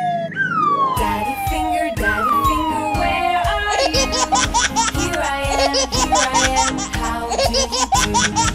Daddy finger, daddy finger, where are you? Here I am, here I am, how do you do?